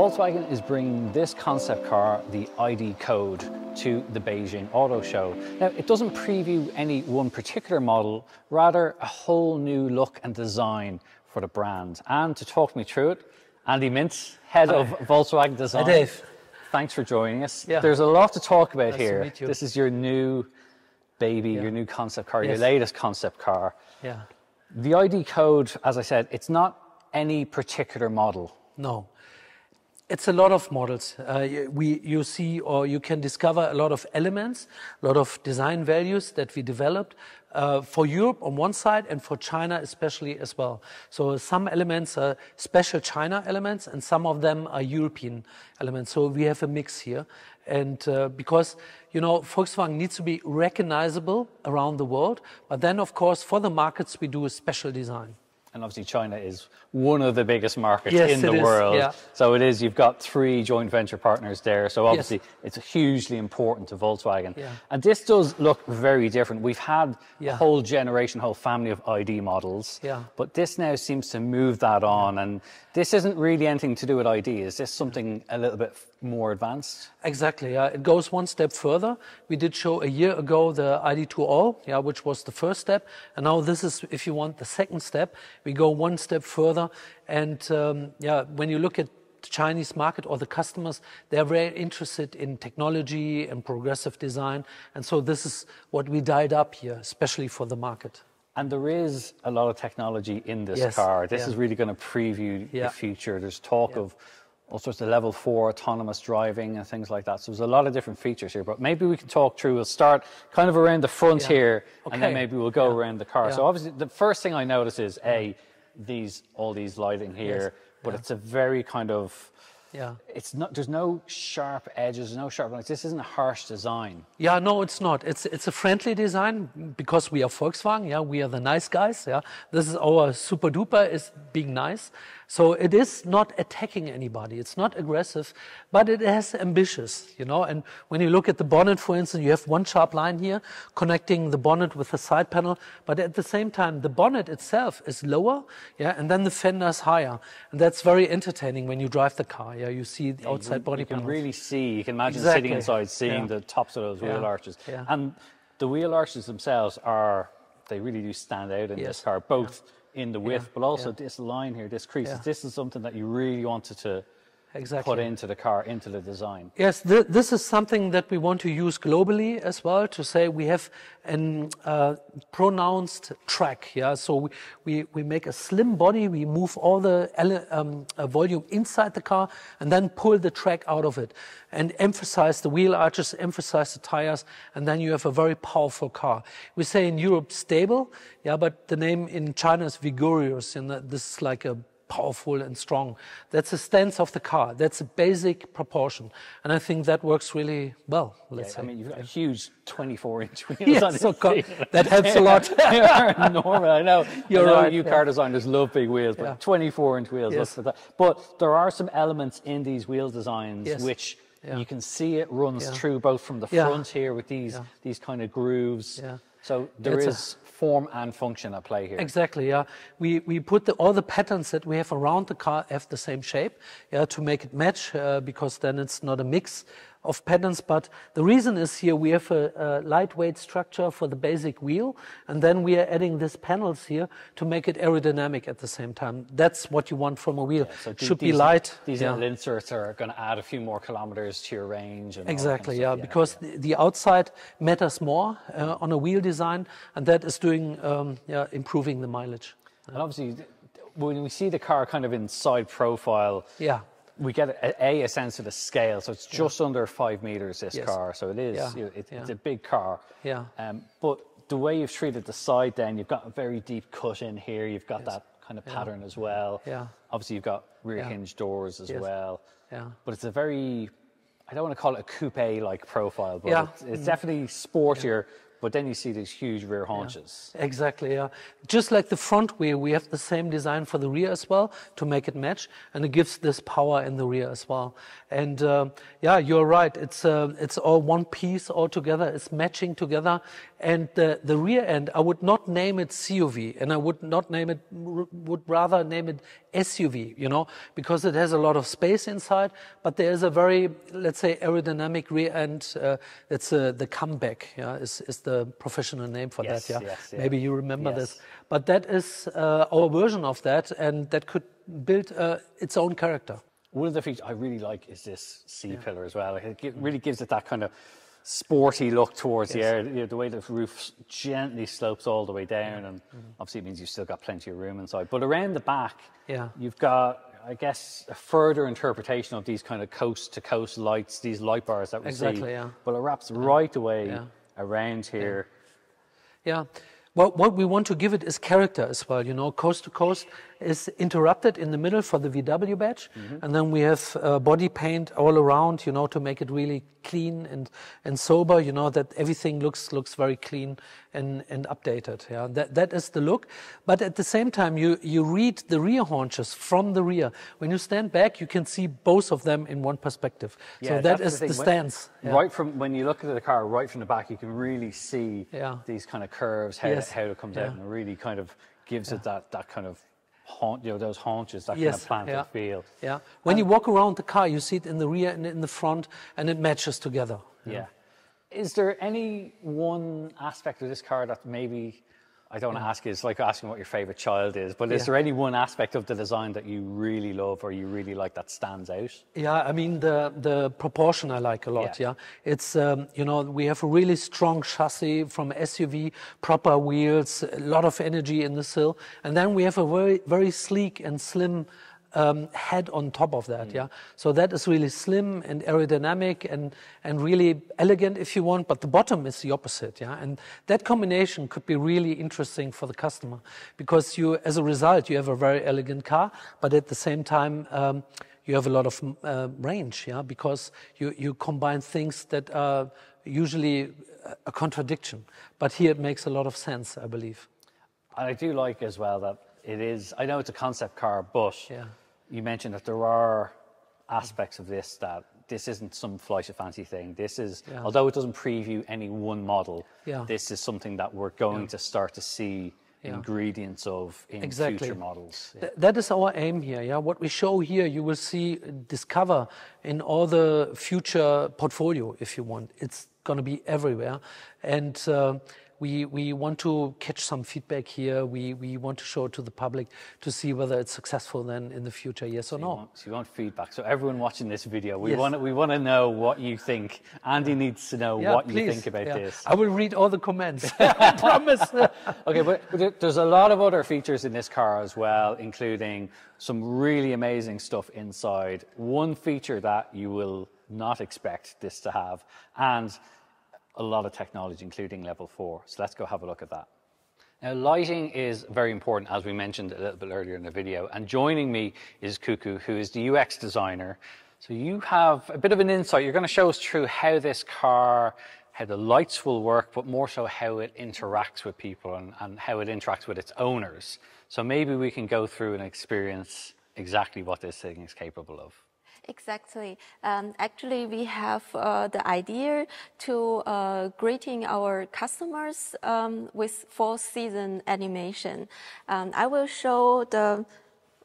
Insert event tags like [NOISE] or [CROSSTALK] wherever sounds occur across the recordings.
Volkswagen is bringing this concept car, the ID Code, to the Beijing Auto Show. Now, it doesn't preview any one particular model, rather a whole new look and design for the brand. And to talk me through it, Andy Mindt, head Hi. of Volkswagen Design. Hi, Dave. Thanks for joining us. Yeah. There's a lot to talk about Nice here. This is your new baby, Yeah. your new concept car, your latest concept car. Yeah. The ID code, as I said, it's not any particular model. No. It's a lot of models. Uh, we, you see, or you can discover a lot of elements, a lot of design values that we developed uh, for Europe on one side and for China especially as well. So some elements are special China elements and some of them are European elements. So we have a mix here. And uh, because, you know, Volkswagen needs to be recognizable around the world, but then of course for the markets we do a special design. And obviously, China is one of the biggest markets Yes, in the is, world. yeah. So it is, you've got three joint venture partners there. So obviously, it's hugely important to Volkswagen. Yeah. And this does look very different. We've had a whole generation, whole family of ID models. Yeah. But this now seems to move that on. And this isn't really anything to do with ID. Is this something a little bit more advanced? Exactly. Yeah. It goes one step further. We did show a year ago the ID2 All, yeah, which was the first step. And now this is, if you want, the second step. We go one step further. And um, yeah, when you look at the Chinese market or the customers, they're very interested in technology and progressive design. And so this is what we dialed up here, especially for the market. And there is a lot of technology in this Yes, car. This yeah. is really going to preview Yeah. the future. There's talk of all sorts of level four autonomous driving and things like that. So there's a lot of different features here. But maybe we can talk through. We'll start kind of around the front Yeah. here, and then maybe we'll go Yeah. around the car. So obviously, the first thing I notice is a mm-hmm. these all these lighting here, but Yeah. it's a very kind of Yeah. it's not. There's no sharp edges. No sharp lines. This isn't a harsh design. Yeah, no, it's not. It's it's a friendly design because we are Volkswagen. Yeah, we are the nice guys. Yeah, this is our super duper is being nice. So it is not attacking anybody. It's not aggressive, but it is ambitious. You know, and when you look at the bonnet, for instance, you have one sharp line here connecting the bonnet with the side panel, but at the same time, the bonnet itself is lower. Yeah, and then the fender is higher, and that's very entertaining when you drive the car. Yeah, you see the outside you, body you can panels. really see. You can imagine Exactly. sitting inside, seeing Yeah. the tops of those wheel Yeah. arches, Yeah. and the wheel arches themselves are they really do stand out in this car, both in the width, but also Yeah. this line here, this crease. Yeah. This is something that you really wanted to Exactly. put into the car, into the design. Yes, th- this is something that we want to use globally as well to say we have a uh, pronounced track. Yeah, so we, we, we make a slim body, we move all the um, uh, volume inside the car, and then pull the track out of it, and emphasize the wheel arches, emphasize the tires, and then you have a very powerful car. We say in Europe stable, yeah, but the name in China is vigorous, and this is like a powerful and strong. That's the stance of the car. That's a basic proportion. And I think that works really well, let's I say. mean, you've got a huge 24-inch wheels Yes, on this so co- that helps a lot. [LAUGHS] they are enormous. I know. [LAUGHS] You're I know right, You yeah. car designers love big wheels, but 24-inch wheels. Yes. But there are some elements in these wheel designs Yes. which Yeah. you can see it runs Yeah. through both from the Yeah. front here with these Yeah. these kind of grooves. Yeah. So there It's a- is form and function at play here. Exactly, yeah. We, we put the, all the patterns that we have around the car have the same shape, yeah, to make it match, uh, because then it's not a mix of patterns. But the reason is here we have a, a lightweight structure for the basic wheel, and then we are adding these panels here to make it aerodynamic at the same time. That's what you want from a wheel. So the- Should be light. These yeah. little inserts are going to add a few more kilometers to your range. And kind of Exactly, yeah, stuff. because The, the outside matters more uh, on a wheel design, and that is doing, um, yeah, improving the mileage. And obviously, when we see the car kind of in side profile, Yeah. We get a, a, a sense of the scale. So it's just under five meters, this Yes. car. So it is, Yeah. you know, it, it's a big car. Yeah. Um, but the way you've treated the side, then you've got a very deep cut in here. You've got that kind of pattern as well. Yeah. Obviously, you've got rear Yeah. hinge doors as Yes. well. Yeah. But it's a very, I don't want to call it a coupe like profile, but Yeah. It's, it's definitely sportier, but then you see these huge rear haunches. Yeah. Exactly, yeah. Just like the front wheel, we have the same design for the rear as well to make it match, and it gives this power in the rear as well. And uh, yeah, you're right. It's uh, it's all one piece all together. It's matching together. And the the rear end, I would not name it CUV, and I would not name it. Would rather name it SUV. You know, because it has a lot of space inside, but there is a very let's say aerodynamic rear end. Uh, it's uh, the Kammback. Yeah, is is the professional name for yes, that. Yeah, yes, yeah. maybe you remember yes. this. But that is uh, our version of that, and that could build uh, its own character. One of the features I really like is this C yeah. pillar as well. It really gives it that kind of sporty look towards the air. You know, the way the roof gently slopes all the way down, and mm-hmm. obviously it means you've still got plenty of room inside. But around the back, yeah. you've got, I guess, a further interpretation of these kind of coast to coast lights, these light bars that we exactly, see. Yeah. But it wraps right away around here. yeah. Well, what we want to give it is character as well. You know, coast to coast is interrupted in the middle for the VW badge, mm-hmm. and then we have uh, body paint all around. You know, to make it really clean and and sober. You know that everything looks looks very clean and and updated. Yeah, that that is the look. But at the same time, you you read the rear haunches from the rear. When you stand back, you can see both of them in one perspective. Yeah, so that is the, the stance. When, yeah. Right from when you look at the car, right from the back, you can really see yeah. these kind of curves. How Yes. how it comes out and really kind of gives it that, that kind of you know, those haunches, that kind of planted yeah. feel. Yeah. When you walk around the car, you see it in the rear and in the front, and it matches together. Yeah. Is there any one aspect of this car that maybe I don't want to ask you, it's like asking what your favorite child is, but is Yeah. there any one aspect of the design that you really love or you really like that stands out? Yeah, I mean the the proportion I like a lot. Yeah. Yeah, it's um, you know we have a really strong chassis from SUV, proper wheels, a lot of energy in the sill, and then we have a very very sleek and slim. Um, head on top of that, yeah. So that is really slim and aerodynamic and and really elegant if you want. But the bottom is the opposite, yeah. And that combination could be really interesting for the customer because you, as a result, you have a very elegant car, but at the same time. Um, you have a lot of uh, range, yeah, because you, you combine things that are usually a contradiction. But here it makes a lot of sense, I believe. I do like as well that it is, I know it's a concept car, but Yeah. you mentioned that there are aspects of this that this isn't some flight of fancy thing. This is, Yeah. although it doesn't preview any one model, Yeah. this is something that we're going to start to see ingredients of in Exactly. future models. Yeah. Th- that is our aim here. Yeah, what we show here, you will see, discover in all the future portfolio, if you want. It's going to be everywhere, and uh, we we want to catch some feedback here. We we want to show it to the public to see whether it's successful then in the future, yes or You no. want, so you want feedback. So everyone watching this video, we Yes. want to, we want to know what you think. Andy needs to know Yeah, what you think about Yeah. this. I will read all the comments. [LAUGHS] [LAUGHS] I promise. [LAUGHS] Okay, but, but there's a lot of other features in this car as well, including some really amazing stuff inside. One feature that you will not expect this to have, and a lot of technology, including level four. So let's go have a look at that. Now, lighting is very important, as we mentioned a little bit earlier in the video. And joining me is Kuku, who is the UX designer. So you have a bit of an insight. You're going to show us through how this car, how the lights will work, but more so how it interacts with people and, and how it interacts with its owners. So maybe we can go through and experience exactly what this thing is capable of. Exactly. Um, actually, we have uh, the idea to uh, greeting our customers um, with four season animation. Um, I will show the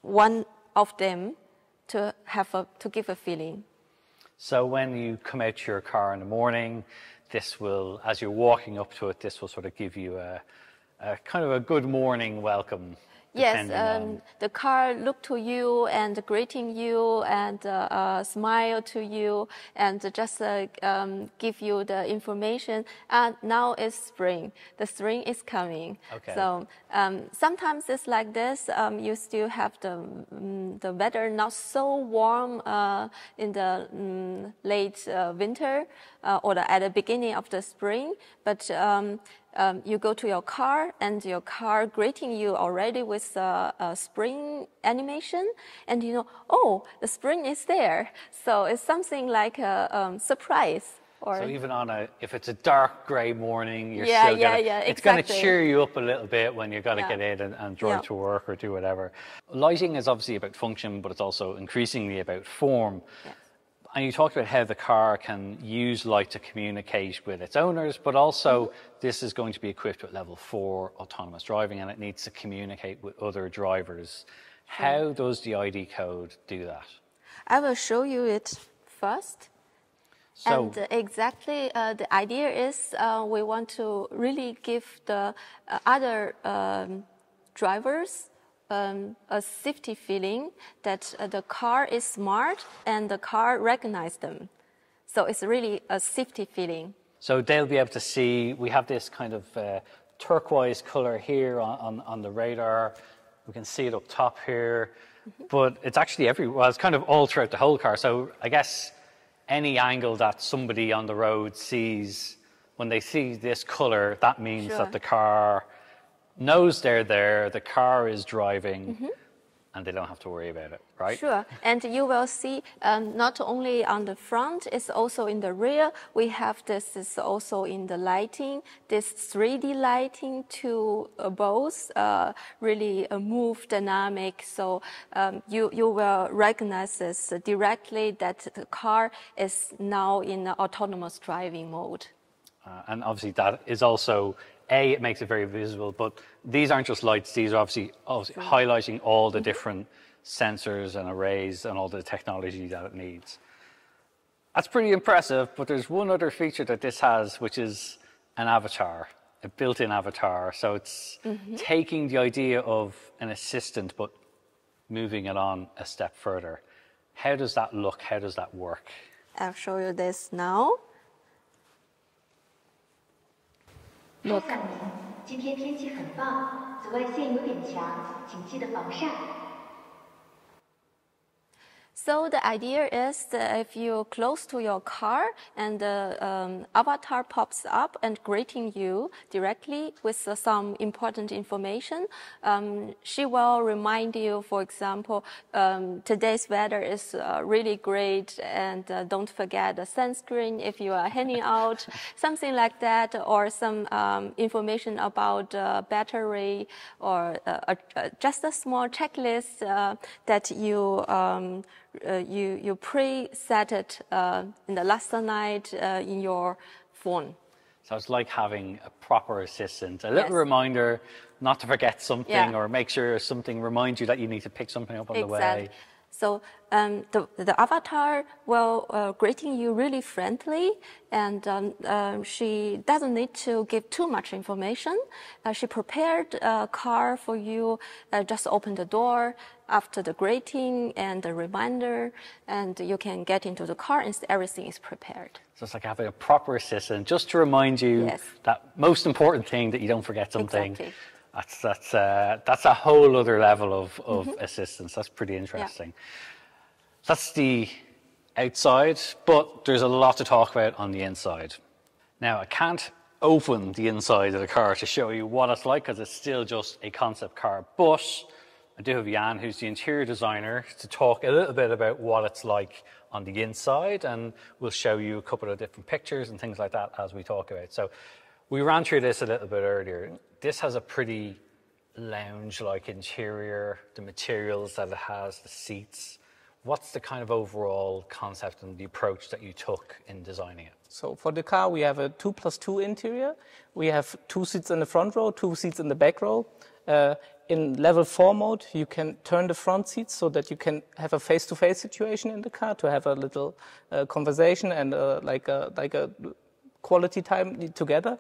one of them to have a, to give a feeling. So when you come out to your car in the morning, this will, as you're walking up to it, this will sort of give you a, a kind of a good morning welcome. Yes, um, the car look to you and greeting you and uh, uh, smile to you and just uh, um, give you the information. And now it's spring. The spring is coming. Okay. So um, sometimes it's like this. Um, you still have the mm, the weather not so warm uh, in the mm, late uh, winter uh, or the, at the beginning of the spring, but um, um, you go to your car and your car greeting you already with uh, a spring animation and you know oh the spring is there so it's something like a um, surprise Or So even on a, if it's a dark grey morning, you're Yeah, still yeah, gonna, yeah, it's going to cheer you up a little bit when you've got to Yeah. get in and, and drive Yeah. to work or do whatever. Lighting is obviously about function, but it's also increasingly about form. Yes. And you talked about how the car can use light to communicate with its owners, but also this is going to be equipped with level four autonomous driving and it needs to communicate with other drivers. How does the ID code do that? I will show you it first. So, and uh, exactly, uh, the idea is uh, we want to really give the uh, other um, drivers um, a safety feeling that uh, the car is smart and the car recognizes them. So it's really a safety feeling. So they'll be able to see, we have this kind of uh, turquoise color here on, on, on the radar. We can see it up top here, but it's actually everywhere. Well, it's kind of all throughout the whole car. So I guess any angle that somebody on the road sees, when they see this color, that means Sure. that the car knows they're there, the car is driving, and they don't have to worry about it, right? Sure, and you will see um, not only on the front, it's also in the rear. We have this is also in the lighting, this 3D lighting to uh, both uh, really uh, move dynamic. So um, you you will recognize this directly that the car is now in the autonomous driving mode. Uh, and obviously that is also a it makes it very visible but these aren't just lights. These are obviously, obviously highlighting all the mm-hmm. different sensors and arrays and all the technology that it needs. That's pretty impressive but there's one other feature that this has which is an avatar a built-in avatar. So it's mm-hmm. taking the idea of an assistant but moving it on a step further. How does that look? How does that work? I'll show you this now. 看向您，今天天气很棒，紫外线有点强，请记得防晒。So the idea is that if you're close to your car and the um, avatar pops up and greeting you directly with uh, some important information, um, she will remind you, for example, um, today's weather is uh, really great and uh, don't forget the sunscreen if you are hanging out, [LAUGHS] something like that, or some um, information about uh, battery or uh, uh, uh, just a small checklist uh, that you um, uh, you you pre-set it uh, in the last night uh, in your phone. So it's like having a proper assistant, a little Yes. reminder not to forget something Yeah. or make sure something reminds you that you need to pick something up on the way. So um, the, the avatar will uh, greeting you really friendly, and um, um, she doesn't need to give too much information. Uh, she prepared a car for you. Uh, just open the door after the greeting and the reminder, and you can get into the car, and everything is prepared. So it's like having a proper assistant just to remind you Yes. that most important thing that you don't forget something. Exactly. That's that's uh, that's a whole other level of, of Mm-hmm. assistance. That's pretty interesting. That's the outside, but there's a lot to talk about on the inside. Now I can't open the inside of the car to show you what it's like because it's still just a concept car. But I do have Jan, who's the interior designer, to talk a little bit about what it's like on the inside, and we'll show you a couple of different pictures and things like that as we talk about. So we ran through this a little bit earlier. This has a pretty lounge-like interior, the materials that it has, the seats. What's the kind of overall concept and the approach that you took in designing it? So for the car, we have a two plus two interior. We have two seats in the front row, two seats in the back row. Uh, in level four mode, you can turn the front seats so that you can have a face-to-face situation in the car to have a little uh, conversation and uh, like a like a quality time together.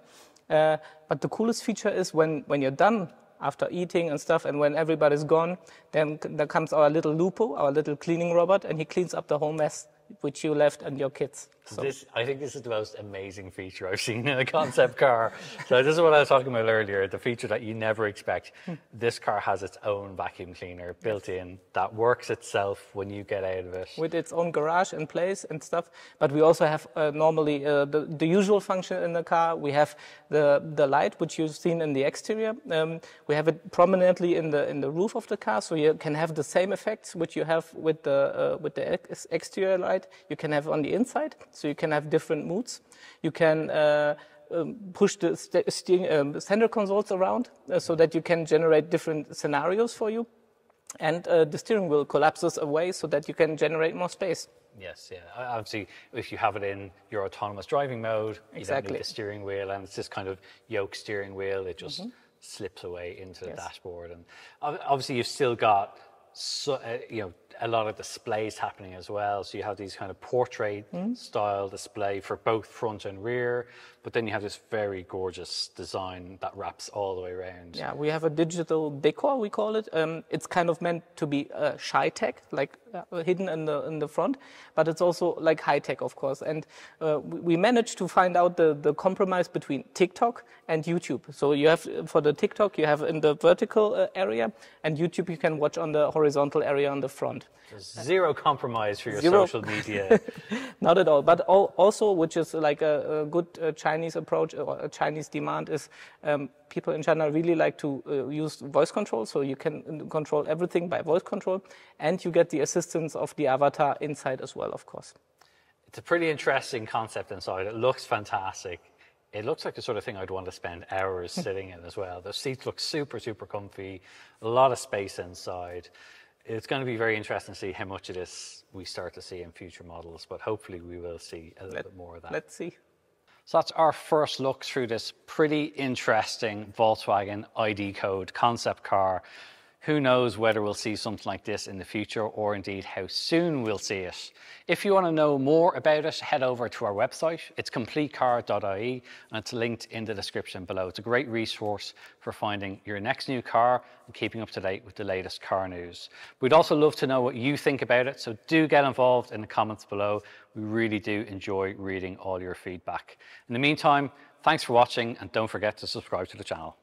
Uh, but the coolest feature is when when you're done after eating and stuff, and when everybody's gone, then there comes our little Lupo, our little cleaning robot, and he cleans up the whole mess which you left and your kids. So This, I think this is the most amazing feature I've seen [LAUGHS] in a concept car. So this is what I was talking about earlier, the feature that you never expect. this car has its own vacuum cleaner built in that works itself when you get out of it. with its own garage in place and stuff. But we also have uh, normally uh, the, the usual function in the car. We have the, the light, which you've seen in the exterior. Um, we have it prominently in the in the roof of the car, so you can have the same effects which you have with the uh, with the ex- exterior light. You can have on the inside. So you can have different moods. You can uh, um, push the st- steering, um, center consoles around uh, so that you can generate different scenarios for you. And uh, the steering wheel collapses away so that you can generate more space. Yes, yeah. Obviously, if you have it in your autonomous driving mode, you don't need the steering wheel, and it's this kind of yoke steering wheel. It just slips away into the Yes. dashboard, and obviously you've still got so, uh, you know a lot of displays happening as well. So you have these kind of portrait style display for both front and rear, but then you have this very gorgeous design that wraps all the way around. Yeah, we have a digital decor, we call it. Um, it's kind of meant to be uh, shy tech, like uh, hidden in the in the front, but it's also like high tech, of course. And uh, we, we managed to find out the, the compromise between TikTok and YouTube. So you have for the TikTok, you have in the vertical uh, area, and YouTube you can watch on the horizontal area on the front. Zero compromise for your Zero. social media. [LAUGHS] Not at all. But al- also, which is like a, a good uh, Chinese approach or a Chinese demand, is um, people in China really like to uh, use voice control. So you can uh, control everything by voice control, and you get the assistance of the avatar inside as well, of course. It's a pretty interesting concept inside. It looks fantastic. It looks like the sort of thing I'd want to spend hours [LAUGHS] sitting in as well. The seats look super, super comfy, a lot of space inside. It's going to be very interesting to see how much of this we start to see in future models, but hopefully we will see a little bit more of that. Let's see. So that's our first look through this pretty interesting Volkswagen ID code concept car. Who knows whether we'll see something like this in the future or indeed how soon we'll see it. If you want to know more about it, head over to our website. It's completecar.ie and it's linked in the description below. It's a great resource for finding your next new car and keeping up to date with the latest car news. We'd also love to know what you think about it, so do get involved in the comments below. We really do enjoy reading all your feedback. In the meantime, thanks for watching and don't forget to subscribe to the channel.